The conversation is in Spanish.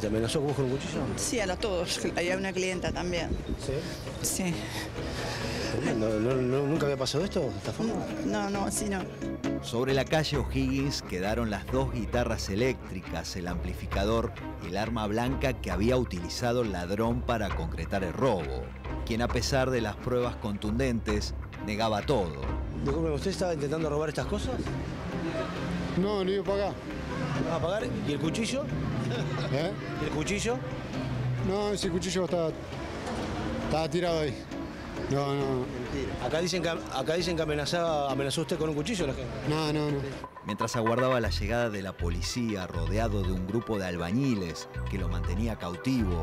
¿Te amenazó vos con un cuchillo? Sí, a los todos. Había una clienta también. Sí. Sí. No, no, no, ¿Nunca había pasado esto de esta forma? No, no, así no. Sobre la calle O'Higgins quedaron las dos guitarras eléctricas, el amplificador y el arma blanca que había utilizado el ladrón para concretar el robo, quien a pesar de las pruebas contundentes negaba todo. Disculpe, ¿usted estaba intentando robar estas cosas? No, no iba para acá. ¿Va a pagar? ¿Y el cuchillo? ¿Eh? ¿Y el cuchillo? No, ese cuchillo estaba, estaba tirado ahí. No, no, Acá dicen que, acá dicen que amenazaba, amenazó usted con un cuchillo la gente. no, no, no. Mientras aguardaba la llegada de la policía rodeado de un grupo de albañiles que lo mantenía cautivo,